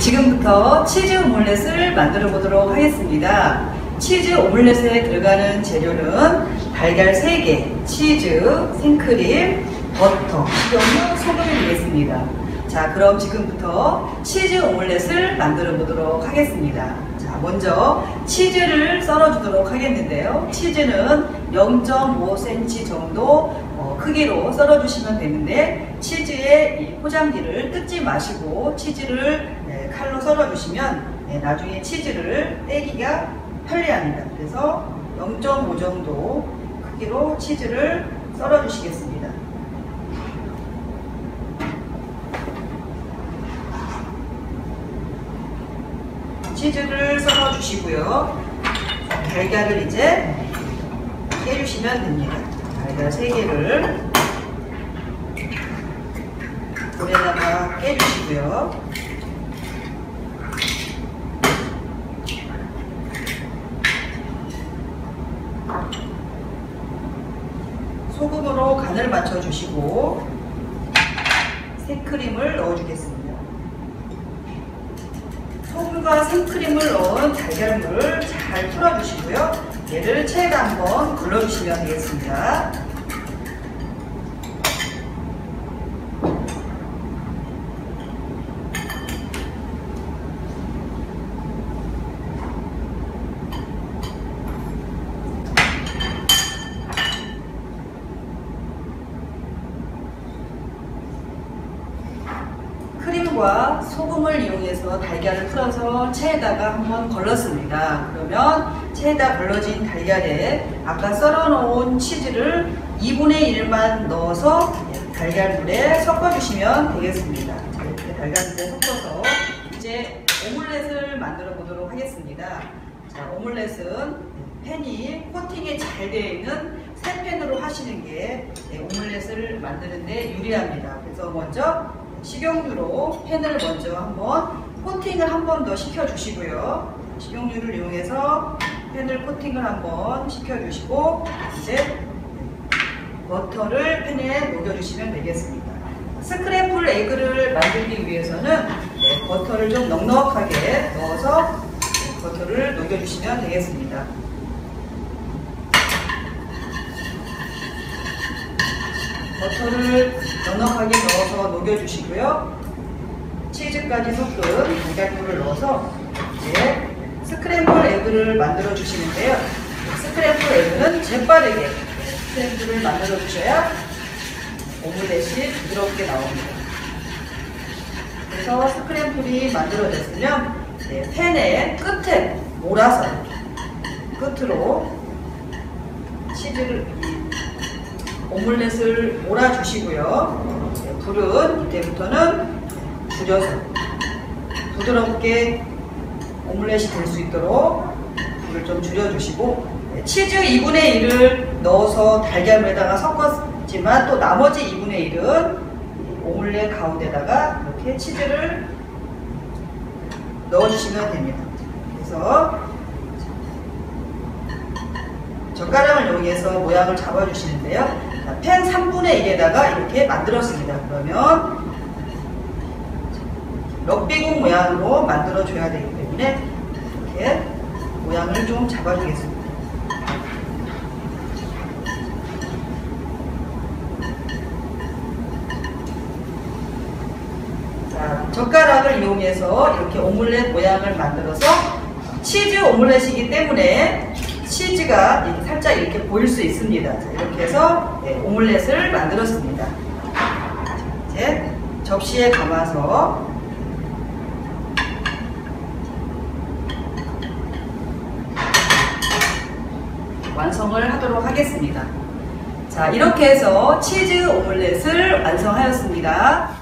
지금부터 치즈 오믈렛을 만들어 보도록 하겠습니다. 치즈 오믈렛에 들어가는 재료는 달걀 3개, 치즈, 생크림, 버터, 식용유, 소금이 되겠습니다. 자, 그럼 지금부터 치즈 오믈렛을 만들어 보도록 하겠습니다. 자, 먼저 치즈를 썰어 주도록 하겠는데요. 치즈는 0.5cm 정도 어, 크기로 썰어 주시면 되는데 치즈의 이 포장지를 뜯지 마시고 치즈를 네, 칼로 썰어 주시면 네, 나중에 치즈를 떼기가 편리합니다. 그래서 0.5 정도 크기로 치즈를 썰어 주시겠습니다. 치즈를 썰어 주시고요. 달걀을 이제 깨주시면 됩니다. 달걀 3개를 물에다가 깨주시고요. 소금으로 간을 맞춰주시고 생크림을 넣어주겠습니다. 소금과 생크림을 넣은 달걀물을 잘 풀어주시고요. 얘를 체에다 한번 걸러주시면 되겠습니다. 크림과 소금을 이용해서 달걀을 풀어서 체에다가 한번 걸렀습니다. 그러면 체에다 걸러진 달걀에 아까 썰어 놓은 치즈를 2분의 1만 넣어서 달걀물에 섞어주시면 되겠습니다. 자, 이렇게 달걀물에 섞어서 이제 오믈렛을 만들어 보도록 하겠습니다. 자, 오믈렛은 팬이 코팅이 잘 되어 있는 새 팬으로 하시는 게 네, 오믈렛을 만드는데 유리합니다. 그래서 먼저 식용유로 팬을 먼저 한번 코팅을 한 번 더 시켜주시고요. 식용유를 이용해서 팬을 코팅을 한번 시켜주시고 이제 버터를 팬에 녹여주시면 되겠습니다. 스크램블 에그를 만들기 위해서는 네, 버터를 좀 넉넉하게 넣어서 네, 버터를 녹여주시면 되겠습니다. 버터를 넉넉하게 넣어서 녹여주시고요. 치즈까지 섞은 달걀물을 넣어서 이제 스크램블 에그를 만들어 주시는데요. 스크램블 에그는 재빠르게 스크램블을 만들어 주셔야 오믈렛이 부드럽게 나옵니다. 그래서 스크램블이 만들어졌으면 네, 팬의 끝에 몰아서 끝으로 치즈를 오믈렛을 몰아주시고요. 네, 불은 이때부터는 줄여서 부드럽게 오믈렛이 될 수 있도록 불을 좀 줄여주시고 네, 치즈 2분의 1을 넣어서 달걀물에다가 섞었지만 또 나머지 2분의 1은 오믈렛 가운데다가 이렇게 치즈를 넣어주시면 됩니다. 그래서 젓가락을 이용해서 모양을 잡아주시는데요. 팬 3분의 1에다가 이렇게 만들었습니다. 그러면 럭비공 모양으로 만들어줘야 되기 때문에 이렇게 모양을 좀 잡아주겠습니다. 자, 젓가락을 이용해서 이렇게 오믈렛 모양을 만들어서 치즈 오믈렛이기 때문에 치즈가 살짝 이렇게 보일 수 있습니다. 자, 이렇게 해서 네, 오믈렛을 만들었습니다. 자, 이제 접시에 담아서 완성을 하도록 하겠습니다. 자, 이렇게 해서 치즈 오믈렛을 완성하였습니다.